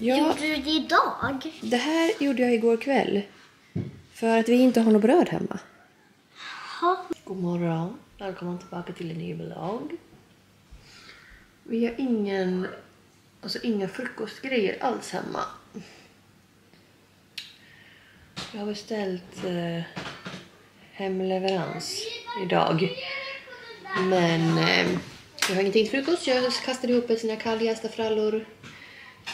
Ja, Gjorde du det idag? det här gjorde jag igår kväll. För att vi inte har något bröd hemma. Ja. God morgon. Välkommen tillbaka till en ny vlogg. Vi har ingen, alltså inga frukostgrejer alls hemma. Jag har beställt eh, hemleverans idag. Men eh, jag har ingenting till frukost. Jag kastade ihop här kalljästa frallor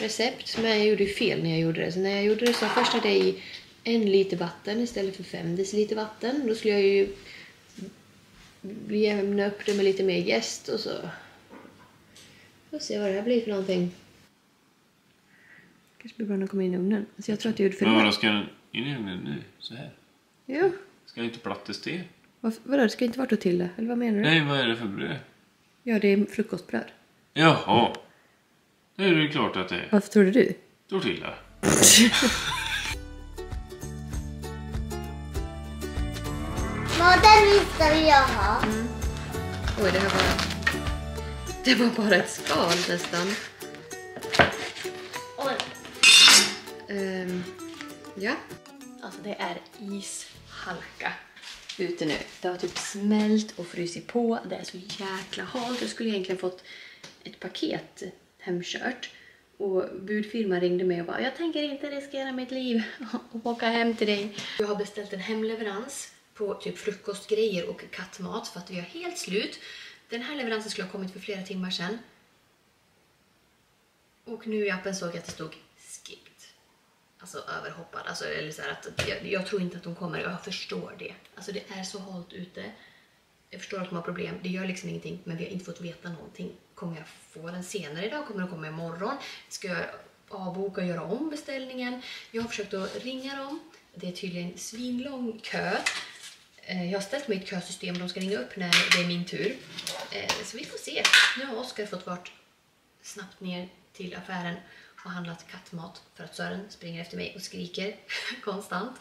recept. Men jag gjorde ju fel när jag gjorde det. Så när jag gjorde det så först hade jag i en liter vatten istället för fem deciliter vatten. Då skulle jag ju jämna upp det med lite mer jäst och så. Får se vad det här blir för någonting. Kanske blir bra när den kommer in i ugnen. Alltså jag tror att jag gjorde för Men vadå, ska den in i ugnen nu? Så här? Ja. Ska den inte det? Varför- Vadå, det ska inte vara tortilla? Eller vad menar du? Nej, vad är det för bröd? Ja, det är frukostbröd. Jaha. Det är det klart att det är. Varför trodde du? Tortilla. Vad vill jag ha? Oj, det här var... Det var bara ett skal nästan. Oj. Ehm, ja. Alltså det är ishalka ute nu. Det har typ smält och frusit på. Det är så jäkla halt. Jag skulle egentligen fått ett paket hemkört. Och budfirman ringde mig och bara jag tänker inte riskera mitt liv och åka hem till dig. Jag har beställt en hemleverans på typ frukostgrejer och kattmat för att vi har helt slut. Den här leveransen skulle ha kommit för flera timmar sedan. Och nu i appen såg jag att det stod skipped. Alltså överhoppad. Alltså, eller så här att, jag, jag tror inte att de kommer. Jag förstår det. Alltså det är så halt ute. Jag förstår att de har problem. Det gör liksom ingenting. Men vi har inte fått veta någonting. Kommer jag få den senare idag? Kommer den komma imorgon? Ska jag avboka och göra om beställningen? Jag har försökt att ringa dem. Det är tydligen svinlång kö. Eh, jag har ställt mig i ett kösystem. De ska ringa upp när det är min tur. Eh, så vi får se. Nu har Oskar fått vart snabbt ner till affären och handlat kattmat för att Sören springer efter mig och skriker konstant.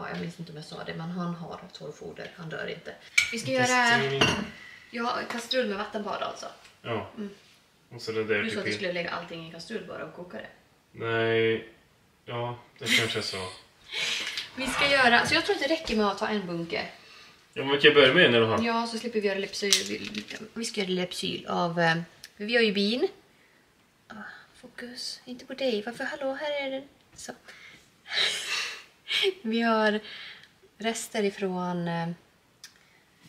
Ja, jag minns inte om jag sa det, men han har torrfoder. Han dör inte. Vi ska göra ja, kastrull med vattenbad alltså. Ja. Och så det där Du sa att du skulle lägga allting i en kastrull bara och koka det. Nej. Ja, det kanske jag sa. Vi ska göra, så jag tror att det räcker med att ta en bunke. Ja, men vi kan börja med en eller vad? Ja, så slipper vi göra lepsyl. Vi, vi ska göra lepsyl av... eh, Vi har ju bin. Ah, Fokus, inte på dig. Varför? Hallå, här är den. Så. Vi har rester ifrån... eh,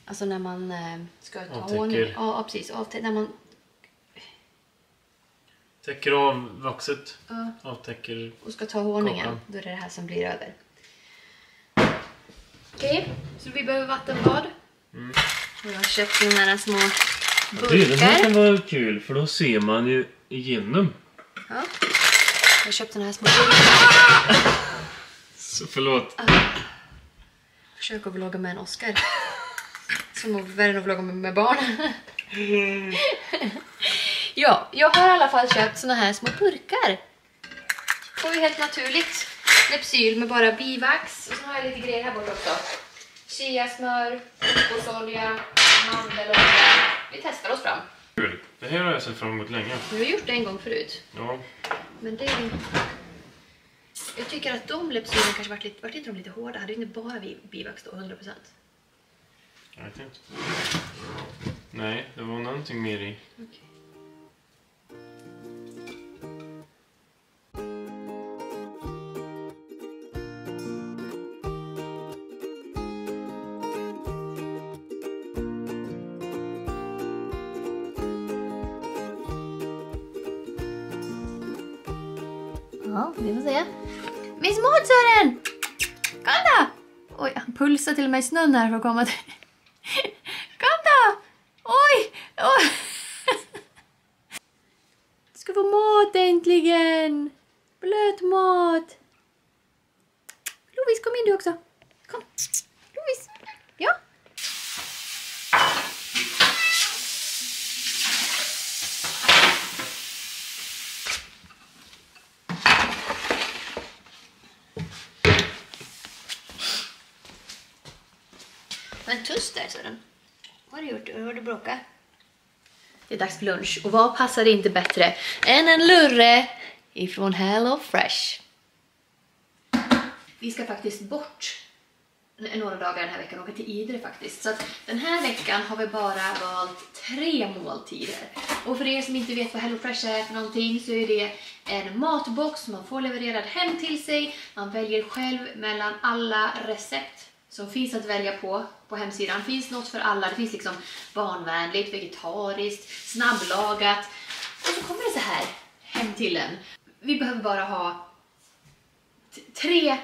Alltså när man eh, ska ta Avtäcker. honung. Ja, ja, precis. Avtä- när man... Täcker av vaxet. Ja, Avtäcker... och ska ta honungen. Kakan. Då är det det här som blir över. Okej, så vi behöver vattenbad. Mm. Och jag har köpt såna här små Du, den här kan burkar. vara kul för då ser man ju igenom. Ja. Jag har köpt såna här små burkar. Så förlåt. Försök att vlogga med en Oscar. Som att värre än att vlogga med, med barn. ja, jag har i alla fall köpt såna här små burkar. Får ju helt naturligt Lepsyl med bara bivax. Och så har jag lite grejer här borta också. Chiasmör, kokosolja, mandelolja. Vi testar oss fram. Kul. Det här har jag sett fram emot länge. Vi har gjort det en gång förut. Ja. Men det är. Jag tycker att de Lepsylen kanske varit lite, vart inte de lite hårda? Hade inte bara vi- bivax då, 100%? Jag vet inte. Nej, det var någonting mer i. Okej. Ja, vi får se. Miss Maud Sören! Kolla! Oj, han pulsar till och med i snön här för att komma till... Kolla! Oj! Oj! Du ska få mat äntligen! Blöt mat! Lovis, kom in du också. Kom. Lovis. Ja. Men tyst där, Sören. Vad har du gjort? Har du bråkat? Det är dags för lunch. Och vad passar inte bättre än en lurre ifrån Hello Fresh? Vi ska faktiskt bort några dagar den här veckan och åka till Idre faktiskt. Så att den här veckan har vi bara valt tre måltider. Och för er som inte vet vad HelloFresh är för någonting så är det en matbox som man får levererad hem till sig. Man väljer själv mellan alla recept som finns att välja på på hemsidan. Finns något för alla. Det finns liksom barnvänligt, vegetariskt, snabblagat. Och så kommer det så här hem till en. Vi behöver bara ha tre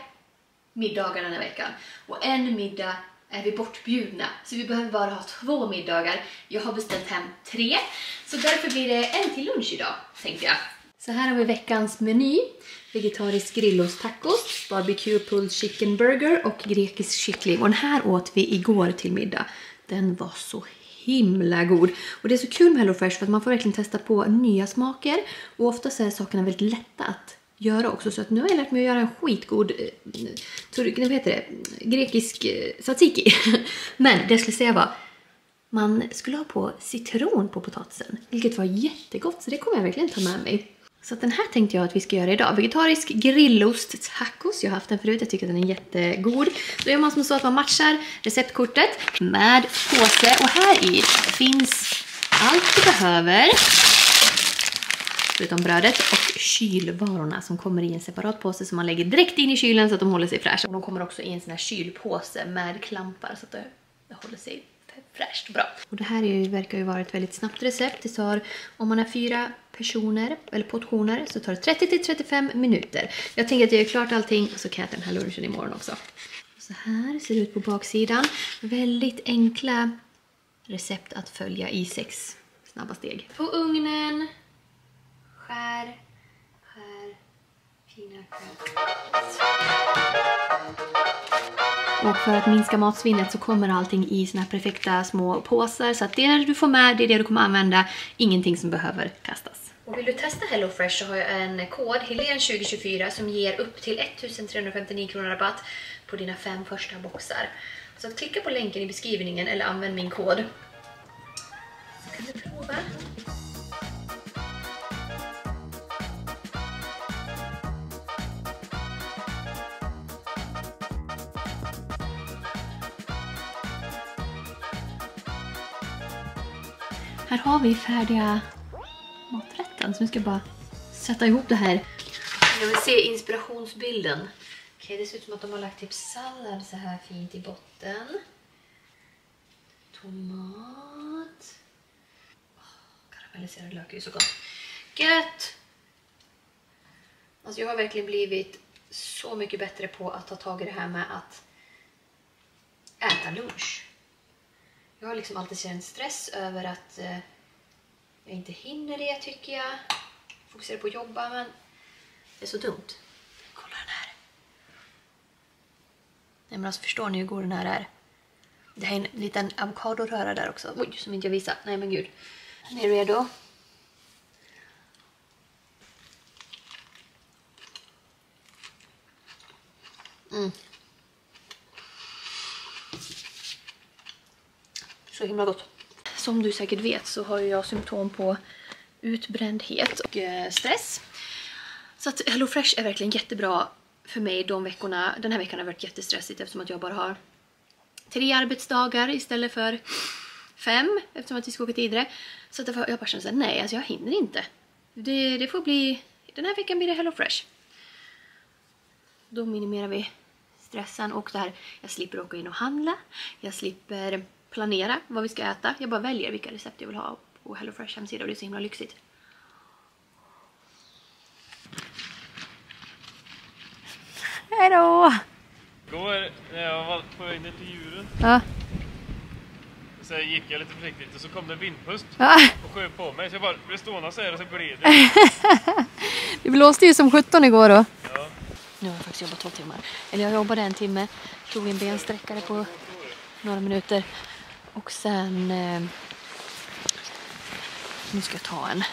middagar den här veckan. Och en middag är vi bortbjudna. Så vi behöver bara ha två middagar. Jag har beställt hem tre. Så därför blir det en till lunch idag, tänkte jag. Så här har vi veckans meny. Vegetarisk grillostacos, barbecue pulled chicken burger och grekisk kyckling. Och den här åt vi igår till middag. Den var så himla god. Och det är så kul med HelloFresh för att man får verkligen testa på nya smaker. Och oftast är sakerna väldigt lätta att göra också. Så att nu har jag lärt mig att göra en skitgod eh, vad heter det? grekisk eh, tzatziki. Men det jag skulle säga var man skulle ha på citron på potatisen, vilket var jättegott. Så det kommer jag verkligen ta med mig. Så den här tänkte jag att vi ska göra idag. Vegetarisk grillost tacos. Jag har haft den förut, jag tycker att den är jättegod. Då gör man som så att man matchar receptkortet med påse. Och här i finns allt du behöver förutom brödet och kylvarorna som kommer i en separat påse som man lägger direkt in i kylen så att de håller sig fräscha. Och de kommer också i en sån här kylpåse med klampar så att det, det håller sig fräscht och bra. Och det här är ju, verkar ju vara ett väldigt snabbt recept. Det tar, om man är fyra personer eller portioner så tar det 30-35 minuter. Jag tänker att jag gör klart allting och så kan jag äta den här lunchen imorgon också. Så här ser det ut på baksidan. Väldigt enkla recept att följa i sex snabba steg. På ugnen skär, skär, fina och för att minska matsvinnet så kommer allting i såna här perfekta små påsar. Så att det du får med, det är det du kommer använda. Ingenting som behöver kastas. Och vill du testa HelloFresh så har jag en kod, Helen2024, som ger upp till 1359 kronor rabatt på dina fem första boxar. Så att klicka på länken i beskrivningen eller använd min kod. Så kan du prova. Här har vi färdiga maträtten så nu ska jag bara sätta ihop det här. Jag vill se inspirationsbilden. Okej, det ser ut som att de har lagt typ sallad så här fint i botten. Tomat. Karamelliserad lök är ju så gott. Gött! Alltså jag har verkligen blivit så mycket bättre på att ta tag i det här med att äta lunch. Jag har liksom alltid känt stress över att eh, jag inte hinner det tycker jag. Fokuserar på att jobba men det är så dumt. Kolla den här. Nej men alltså förstår ni hur god den här är? Det här är en liten avokadoröra där också. Oj, som inte jag visar. Nej men gud. Är ni redo? Mm. Så himla gott. Som du säkert vet så har jag symptom på utbrändhet och eh, stress. Så att HelloFresh är verkligen jättebra för mig de veckorna. Den här veckan har varit jättestressigt eftersom att jag bara har tre arbetsdagar istället för fem eftersom att vi ska åka till Idre. Så att jag bara känner såhär, nej alltså jag hinner inte. Det, det får bli, den här veckan blir det HelloFresh. Då minimerar vi stressen och det här, jag slipper åka in och handla. Jag slipper planera vad vi ska äta. Jag bara väljer vilka recept jag vill ha på HelloFresh hemsida och det är så himla lyxigt. Hejdå! Igår när jag var på väg ner till djuren Ja. så gick jag lite försiktigt och så kom det en vindpust ja. och sköt på mig. Så jag bara blev stående så här och så gled det. Det blåste ju som 17 igår då. Ja. Nu har jag faktiskt jobbat 12 timmar. Eller jag jobbade en timme, tog en bensträckare på några minuter. Och sen... Eh, nu ska jag ta en...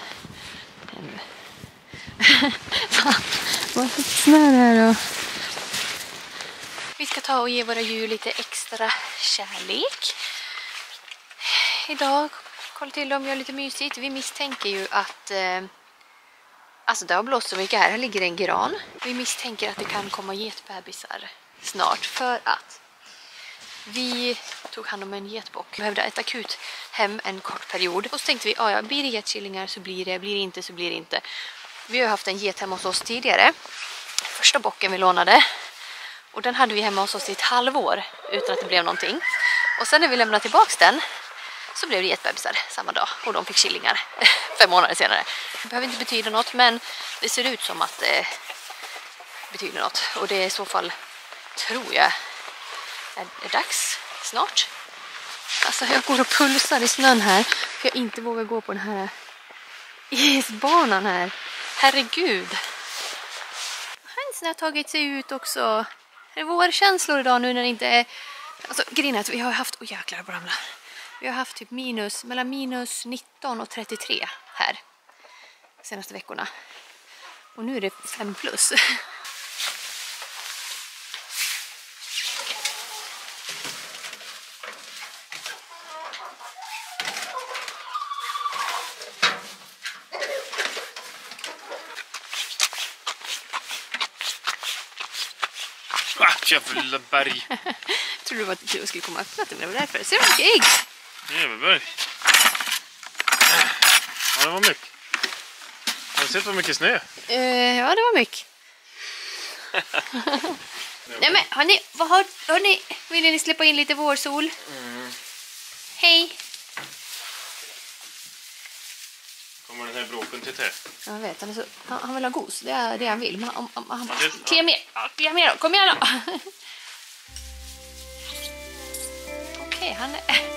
en Fan, vad snö det här då. Vi ska ta och ge våra djur lite extra kärlek. Idag kolla till dem, gör lite mysigt. Vi misstänker ju att eh, Alltså det har blåst så mycket här. Här ligger en gran. Vi misstänker att det kan komma getbebisar snart för att vi tog hand om en getbock. Behövde ett akut hem en kort period. Och så tänkte vi, ah, ja, blir det getkillingar så blir det, blir det inte så blir det inte. Vi har haft en get hemma hos oss tidigare. Första bocken vi lånade. Och den hade vi hemma hos oss i ett halvår utan att det blev någonting. Och sen när vi lämnade tillbaks den så blev det getbebisar samma dag och de fick killingar fem månader senare. Det behöver inte betyda något men det ser ut som att det betyder något och det är i så fall, tror jag, är, dags snart. Alltså jag går och pulsar i snön här för jag inte vågar gå på den här isbanan här. Herregud. Hönsen har tagit sig ut också. Det är vårkänslor idag nu när det inte är... Alltså grejen är att vi har haft... Åh jäklar jag ramla. Vi har haft typ minus, mellan minus 19 och 33 här de senaste veckorna. Och nu är det 5 plus. Ah, jävla berg! Jag trodde att du skulle komma och öppna det, men det var därför. Ser du vilka ägg? Jävla berg! Ja, det var mycket. Har du sett vad mycket snö? Eh, ja, det var mycket. Nej men hörni, vad har, hörni, vill ni släppa in lite vårsol? Hej! Kommer den här bråken till te? Jag vet, han, är så, han, han vill ha gos, det är det han vill. Men han, han, han bara, klia mer, klia mer då, kom igen då! Okej, han är...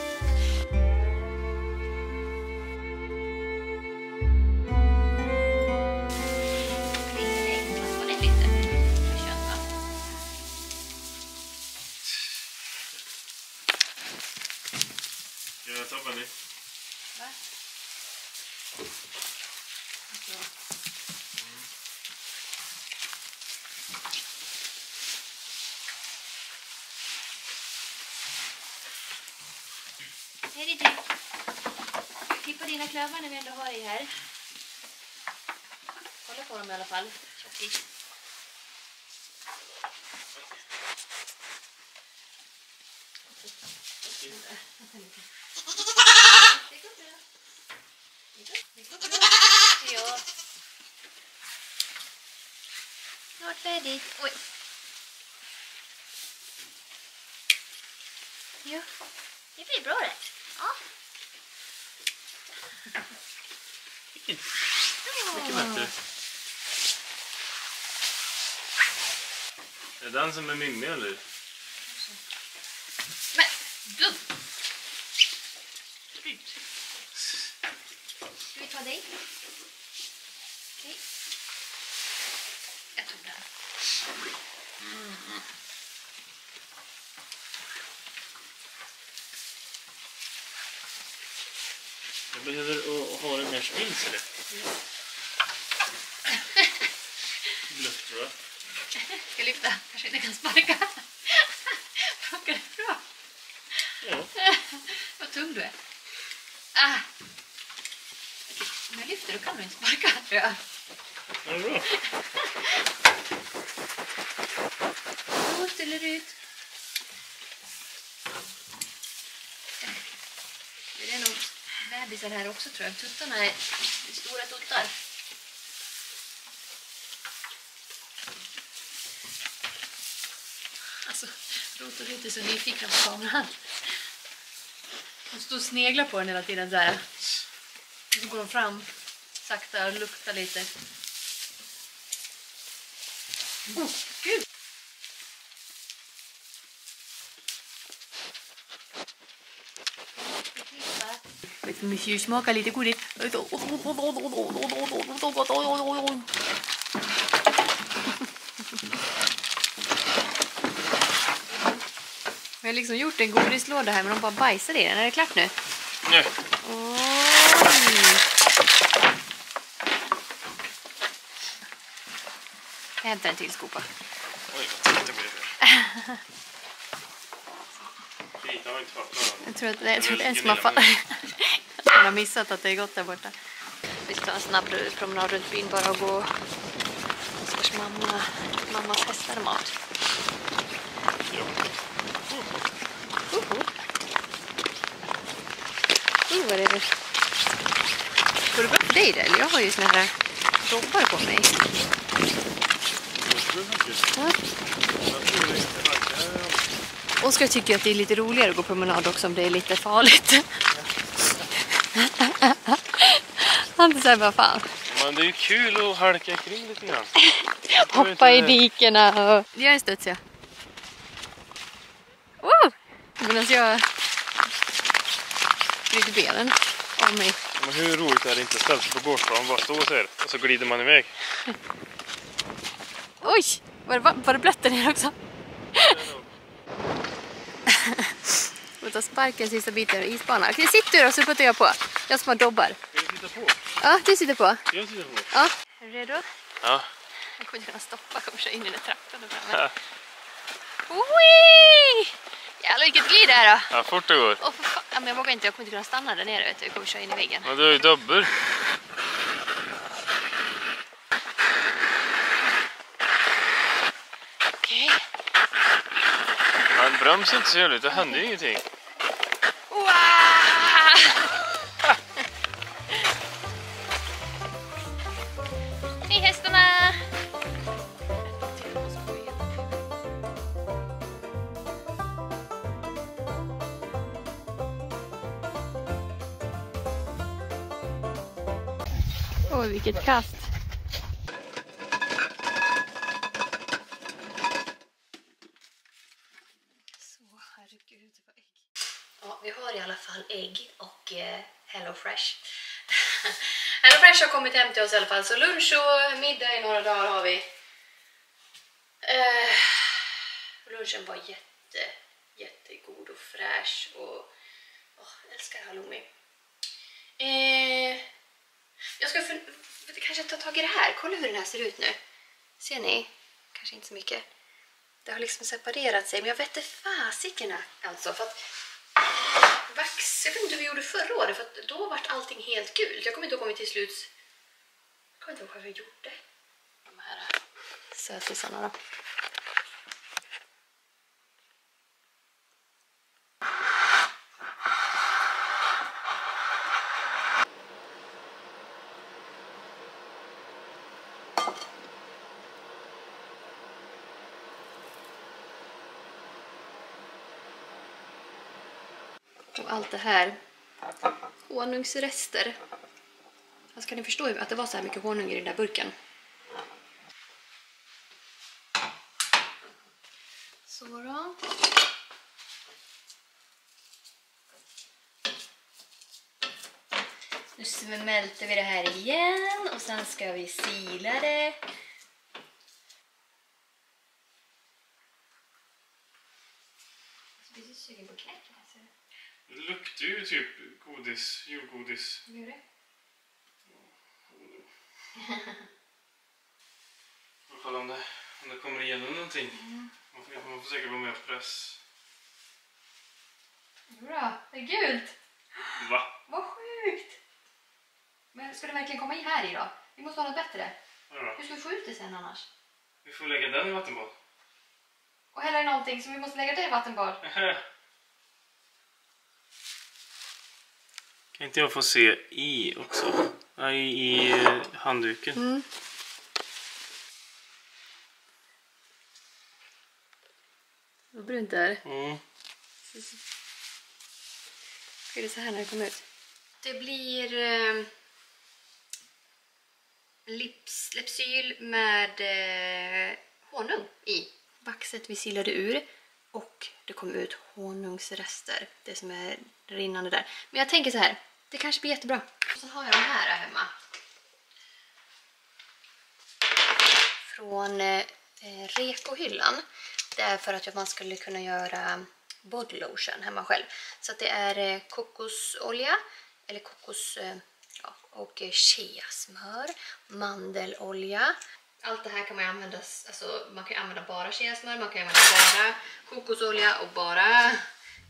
jag när vi ändå har dig här? Kolla på dem i alla fall. Tjockis. Ja. Snart färdigt. Oj. Ja, det blir bra det. Ja. Mycket bättre. Är det den som är Mimmi eller? Men! Ut. Ska vi ta dig? Okej. Jag tog den. Jag behöver ha den här eller? Blött tror jag. Ska jag lyfta? Kanske inte kan sparka. Funkar det bra? Ja. Vad tung du är. Ah. Om jag lyfter då kan du inte sparka tror jag. Ja, det är bra. Ut eller ut. Det är nog bebisar här också tror jag. Tuttarna är stora tuttar. Alltså, Rot och lite så nyfikna på kameran. De står och sneglar på den hela tiden så här. Och så går de fram sakta och luktar lite. Oh, gud! Vet du, smakar lite godis. Vi har liksom gjort en godislåda här men de bara bajsar i den. Är det klart nu? Nej. Oj! Jag hämtar en till skopa. Oj, vad tätt det blev. Skit, har inte fattat. Jag tror att, nej, jag tror att en som har fattat. Han har missat att det är gott där borta. Vi ska ta en snabb promenad runt byn bara och gå Oskars mamma, mammas hästar mat. Ja. Hoho. Oh, vad är det? Där? Jag har ju såna här droppar på mig. Ja. Oskar tycker att det är lite roligare att gå promenad också om det är lite farligt. Han säger bara fan. Men det är ju kul att halka kring lite grann. Hoppa i dikena och... Gör en studs ja. Wow! Medan jag vrider benen av mig. Men hur roligt är det inte att ställa sig på gårdsplan bara stå så här och så glider man iväg? Oj! Var det, var det blött där nere också? Vi tar sparken sista biten av isbanan. Okej, sitt du då så puttar jag på. Jag som har dobbar. Ska du titta på? Ja, du sitter på. Jag sitter på. Ja. Är du redo? Ja. Jag kommer inte kunna stoppa, jag kommer köra in i den där traktorn där framme. Jävlar vilket glid det är då! Ja, fort det går. Åh för fan, ja, men jag vågar inte, jag kommer inte kunna stanna där nere vet du. Jag kommer köra in i väggen. Men du har ju dubbel. Okej. Men broms är inte så jävligt, det händer ju ingenting. Wow! Vilket kast. Så, herregud, vad ägg. Ja, vi har i alla fall ägg och eh, Hello Fresh. Hello Fresh har kommit hem till oss i alla fall, så lunch och middag i några dagar har vi. Eh, lunchen var jätte, jättegod och fräsch och oh, jag älskar halloumi. Eh, jag ska kanske ta tag i det här. Kolla hur den här ser ut nu. Ser ni? Kanske inte så mycket. Det har liksom separerat sig, men jag vet inte fasiken alltså. För att vax, jag vet inte hur vi gjorde förra året, för att då vart allting helt gult. Jag kommer inte ihåg om vi till slut... Jag kommer inte ihåg vad vi gjorde. De här eh, sötisarna då. Och allt det här. Honungsrester. Alltså kan ni förstå att det var så här mycket honung i den där burken? Så då. Nu smälter vi det här igen och sen ska vi sila det. Jag blir så sugen på knäck alltså. Det luktar ju typ godis, julgodis. Gör det? Kolla om det, om det kommer igenom någonting. Man, får, man får säkert vara med och press. Bra, det är gult! Va? Vad sjukt! Men ska det verkligen komma i här i då? Vi måste ha något bättre. Ja, Hur ska vi få ut det sen annars? vi får lägga den i vattenbad. Och hälla i någonting som vi måste lägga det i vattenbad. Kan inte jag få se i också? Nej, i eh, handduken. Mm. Vad brunt det är. Mm. Är det så här när det kommer ut? Det blir eh, lips, Lypsyl med eh, honung i. Vaxet vi silade ur och det kom ut honungsrester. Det som är rinnande där. Men jag tänker så här, det kanske blir jättebra. Och så har jag de här här hemma. Från eh, eh, Rekohyllan. Det är för att man skulle kunna göra body lotion hemma själv. Så det är eh, kokosolja eller kokos eh, ja, och eh, cheasmör, mandelolja. Allt det här kan man använda, alltså man kan använda bara cheasmör, man kan använda bara kokosolja och bara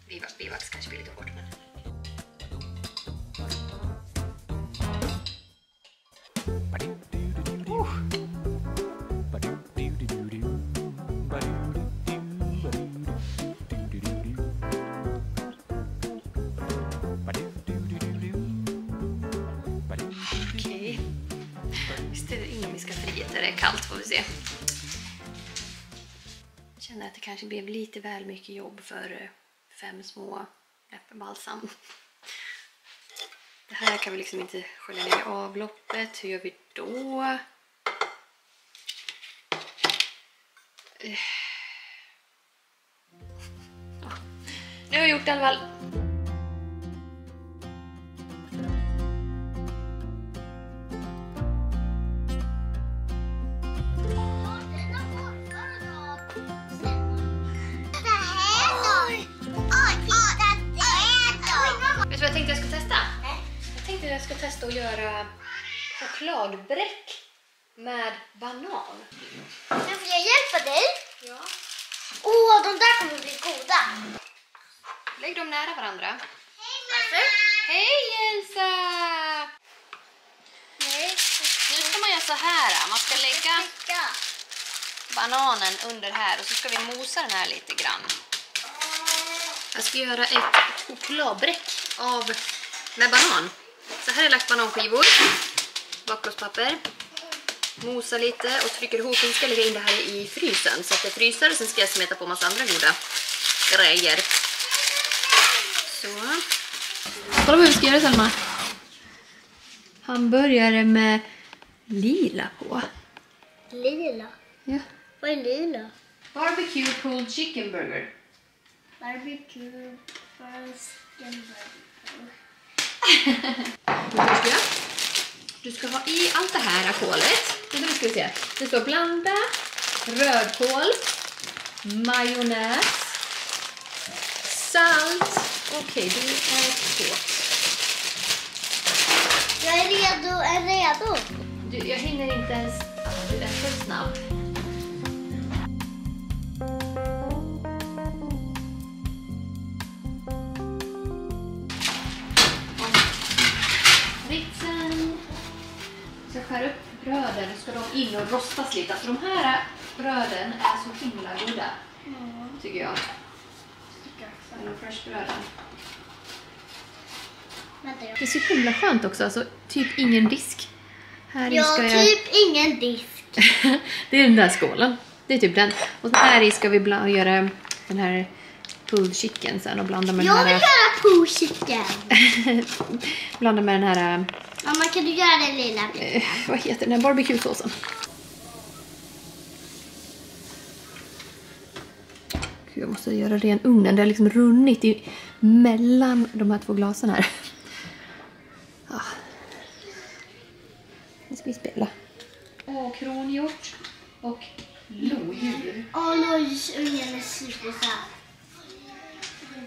bivax. Bivax kanske blir lite hårt men se. Jag känner att det kanske blev lite väl mycket jobb för eh, fem små läppbalsam. Det här kan vi liksom inte skölja ner i avloppet. Hur gör vi då? Ja. Nu har jag gjort det i alla fall. Tänkte jag skulle testa? Jag tänkte jag skulle testa att göra chokladbräck med banan. Kan jag hjälpa dig? Ja. Åh, de där kommer bli goda. Lägg dem nära varandra. Varför? Hej Elsa! Nej. Nu ska man göra så här. Man ska lägga bananen under här och så ska vi mosa den här lite grann. Jag ska göra ett chokladbräck av med banan. Så här har jag lagt bananskivor, bakplåtspapper, mosa lite och trycker ihop. Sen ska jag lägga in det här i frysen så att det fryser och sen ska jag smeta på massa andra goda grejer. Så. Kolla vad vi ska göra Selma. Hamburgare med lila på. Lila. Ja. Vad är lila? Barbecue pulled chicken burger. Barbecue ska jag? Du ska ha i allt det här kolet. Det nu ska vi se. Det står blanda rödkål, majonnäs, salt. Okej, du är kåt. Jag är redo, är redo. Du, jag hinner inte ens... Du är för snabb. Skära upp bröden och ska de in och rostas lite. Alltså de här bröden är så himla goda. Tycker jag. Freshbröden. Det är så himla skönt också. Alltså, typ ingen disk. Här Ja, ska jag... typ ingen disk. det är den där skålen. Det är typ den. Och här i ska vi göra den här pulled chicken sen och blanda med Jag den vill här... göra poo chicken. blanda med den här... Mamma, kan du göra den lilla? eh, vad heter den här barbecuesåsen? Jag måste göra ren ugnen. Det har liksom runnit i, mellan de här två glasen här. Ah. Nu ska vi spela. Åh, kronhjort och lodjur. Åh, lojsungen är supersöt.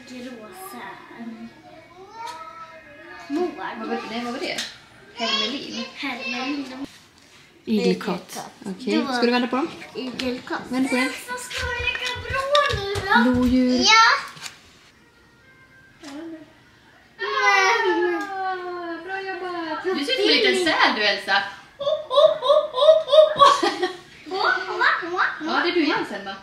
Gråsa. Vad var, nej, vad var det? Hermelin? Hermelin. Igelkott. Okej, ska du vända på dem? Igelkott. Vänd på den. Elsa, ska du leka bra nu då? Lodjur. Ja. Bra jobbat! Du ser ut som en liten säl du Elsa. Ja, det är du igen Selma.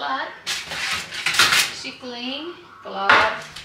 blood. She clean. Blood.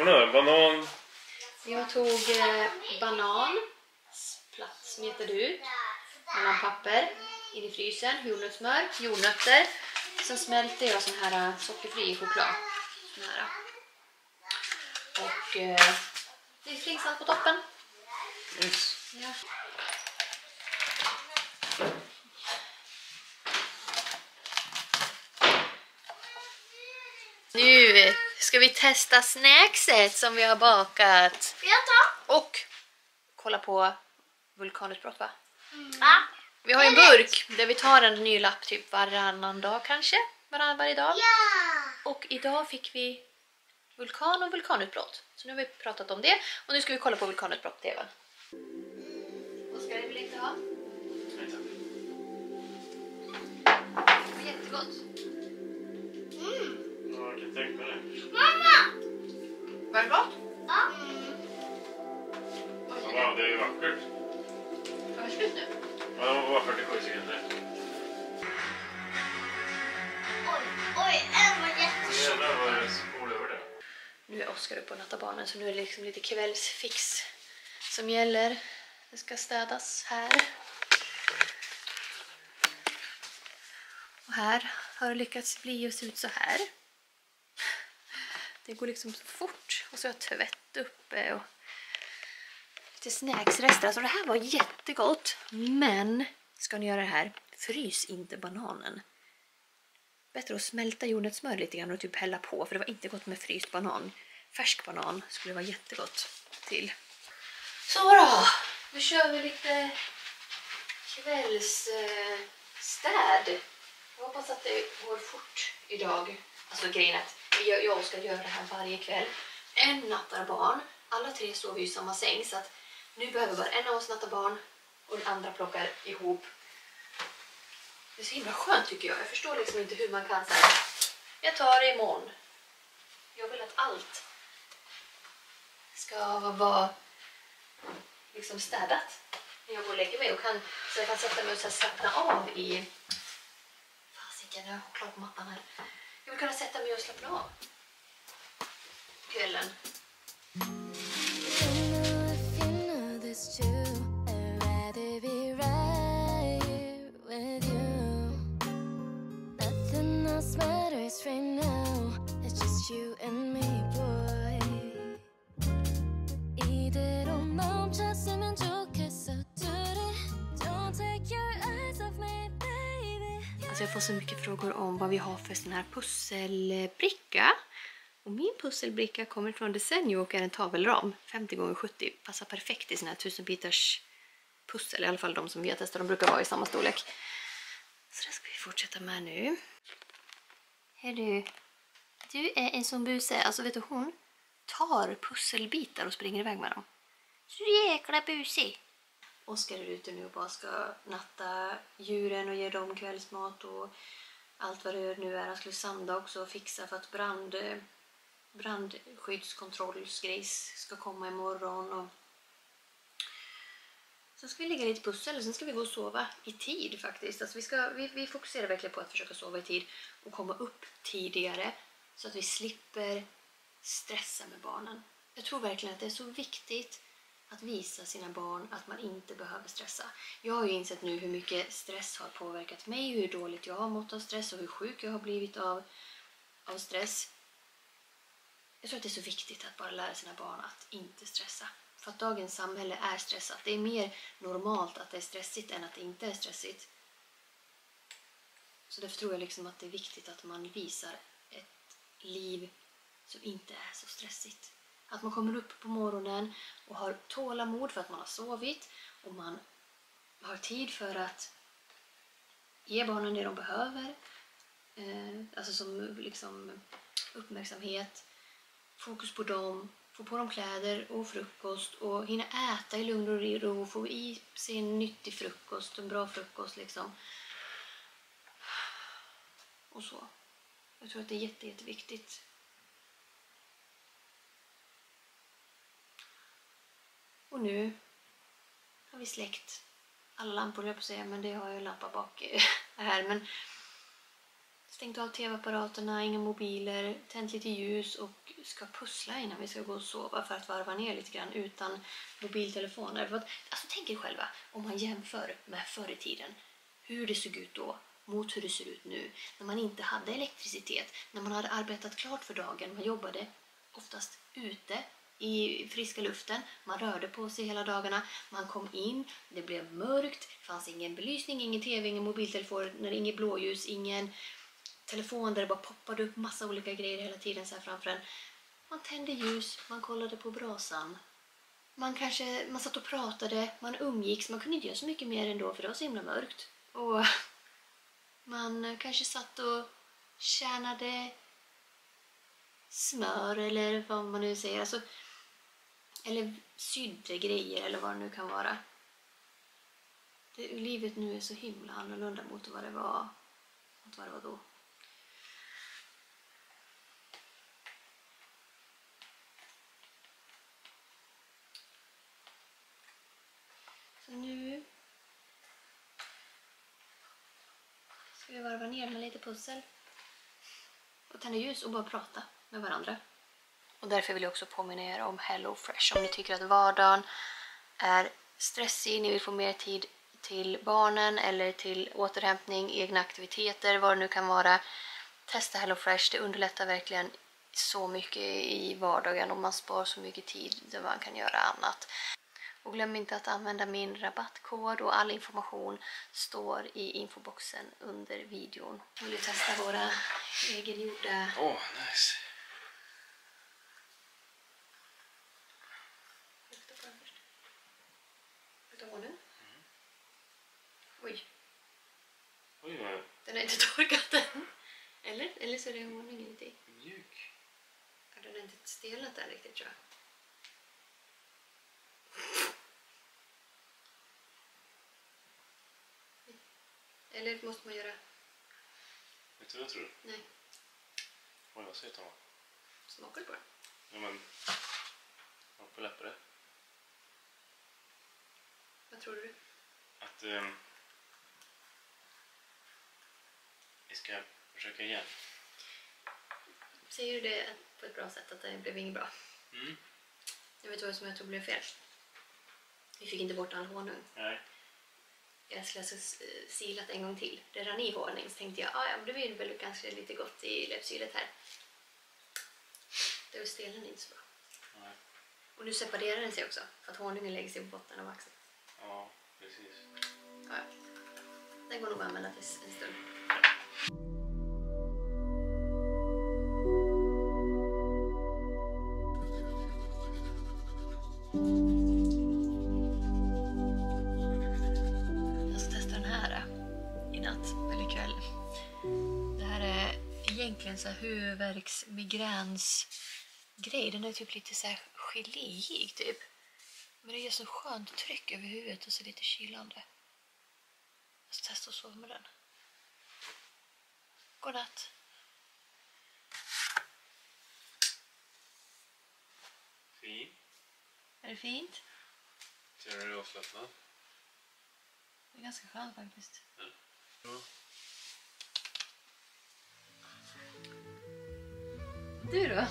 För något? Banan? Jag tog eh, banan, platt smetade ut, mellan papper, in i frysen, jordnötssmör, jordnötter. Sen smälte jag sån här eh, sockerfri choklad. Sån här. Och eh, lite flingsalt på toppen. Yes. Ja. Nu ska vi testa snackset som vi har bakat. Jag tar. Och kolla på vulkanutbrott va? Va? Vi har en burk där vi tar en ny lapp typ varannan dag kanske. Varann, varje dag. Ja! Och idag fick vi vulkan och vulkanutbrott. Så nu har vi pratat om det och nu ska vi kolla på vulkanutbrott på TVn. Oskar, vill inte ha? Nej, tack. Det var jättegott. Tänka det. Mamma! Var det gott? Ja. Wow, det är ju vackert. Var det slut nu? Ja, det var 47 sekunder. Oj, oj, den var jättetjock. Jävlar vad det spolade över det. Nu är Oskar uppe och nattar barnen så nu är det liksom lite kvällsfix som gäller. Det ska städas här. Och här har det lyckats bli och se ut så här. Det går liksom så fort. Och så har jag tvätt uppe och lite snacksrester. Alltså det här var jättegott. Men ska ni göra det här, frys inte bananen. Bättre att smälta jordnötssmör lite grann och typ hälla på för det var inte gott med fryst banan. Färsk banan skulle vara jättegott till. Så då, nu kör vi lite kvällsstäd. Jag hoppas att det går fort idag. Alltså grejen att jag, och Oskar gör det här varje kväll. En nattar barn. Alla tre sover ju i samma säng så att nu behöver bara en av oss natta barn och den andra plockar ihop det är så himla skönt tycker jag. Jag förstår liksom inte hur man kan säga jag tar det imorgon. Jag vill att allt ska vara liksom städat när jag går och lägger mig och kan, så jag kan sätta mig och så slappna av i... Fasiken, jag har choklad på mattan här. Jag vill kunna sätta mig och slappna av kvällen. you know Alltså jag får så mycket frågor om vad vi har för sån här pusselbricka. Och min pusselbricka kommer från Desenio och är en tavelram. 50 x 70 Passar perfekt i såna här 1000 bitars pussel. I alla fall de som vi har testat. De brukar vara i samma storlek. Så det ska vi fortsätta med nu. Hörru, du. Du är en sån buse. Alltså vet du hon tar pusselbitar och springer iväg med dem. Så jäkla busig. Oskar är ute nu och bara ska natta djuren och ge dem kvällsmat och allt vad det nu är. Han skulle sanda också och fixa för att brand, brandskyddskontrollsgrejs ska komma imorgon. Och Sen ska vi lägga lite pussel och sen ska vi gå och sova i tid faktiskt. Alltså vi, ska, vi, vi fokuserar verkligen på att försöka sova i tid och komma upp tidigare så att vi slipper stressa med barnen. Jag tror verkligen att det är så viktigt att visa sina barn att man inte behöver stressa. Jag har ju insett nu hur mycket stress har påverkat mig, hur dåligt jag har mått av stress och hur sjuk jag har blivit av, av stress. Jag tror att det är så viktigt att bara lära sina barn att inte stressa. För att dagens samhälle är stressat. Det är mer normalt att det är stressigt än att det inte är stressigt. Så därför tror jag liksom att det är viktigt att man visar ett liv som inte är så stressigt. Att man kommer upp på morgonen och har tålamod för att man har sovit och man har tid för att ge barnen det de behöver. Eh, alltså som liksom uppmärksamhet, fokus på dem, få på dem kläder och frukost och hinna äta i lugn och ro, få i sig en nyttig frukost, en bra frukost liksom. Och så. Jag tror att det är jätte, jätteviktigt. Och nu har vi släckt alla lampor, höll jag på att säga, men det har ju en lampa bak eh, här. Men stängt av tv-apparaterna, inga mobiler, tänt lite ljus och ska pussla innan vi ska gå och sova för att varva ner lite grann utan mobiltelefoner. För att, alltså, tänk er själva om man jämför med förr i tiden, hur det såg ut då mot hur det ser ut nu. När man inte hade elektricitet, när man hade arbetat klart för dagen, man jobbade oftast ute i friska luften. Man rörde på sig hela dagarna. Man kom in, det blev mörkt, fanns ingen belysning, ingen tv, ingen mobiltelefon, inget blåljus, ingen telefon där det bara poppade upp massa olika grejer hela tiden så här framför en. Man tände ljus, man kollade på brasan. Man kanske man satt och pratade, man umgicks, man kunde inte göra så mycket mer ändå för det var så himla mörkt. Och man kanske satt och tjänade smör eller vad man nu säger. Alltså, eller sydde grejer eller vad det nu kan vara. Det, livet nu är så himla annorlunda mot vad det var, mot vad det var då. Så nu ska vi varva ner med lite pussel och tända ljus och bara prata med varandra. Och därför vill jag också påminna er om Hello Fresh. Om ni tycker att vardagen är stressig, ni vill få mer tid till barnen eller till återhämtning, egna aktiviteter, vad det nu kan vara. Testa Hello Fresh, det underlättar verkligen så mycket i vardagen och man spar så mycket tid där man kan göra annat. Och glöm inte att använda min rabattkod och all information står i infoboxen under videon. Vill du testa våra egengjorda Åh, nice. Lukta på den först. Lukta honung. Oj, Oj, vad den har inte torkat än. Eller? Eller så är det honung inuti. mjuk. Ja, Den har inte stelnat än riktigt tror jag. Eller måste man göra... Vet du vad jag tror? Nej, Oj, vad söt han var. smakar du på den? Ja, men... Vad på läppar det? Vad tror du? Att... ehm, vi ska försöka igen. Säger du det på ett bra sätt att det blev inget bra? Mm. Jag vet vad som jag tror blev fel. Vi fick inte bort all honung. Nej. Jag skulle alltså s- silat en gång till. Det rann i honung så tänkte jag ah, ja, men det blir väl kanske lite gott i läppsylet här. Det stelnade inte så bra. Nej. Och nu separerar den sig också för att honungen lägger sig på botten av vaxet. Ja, precis. Ja. Den går nog att använda till en stund. Jag ska testa den här eh, i natt eller ikväll. Det här är egentligen så här huvudvärks migräns grej. Den är typ lite så här geléig typ. Men det ger så skönt tryck över huvudet och så lite kylande. Jag ska testa att sova med den. Godnatt. Fin. Är det fint? Känner du dig avslappnad? Det är ganska skönt faktiskt. Ja. Du då?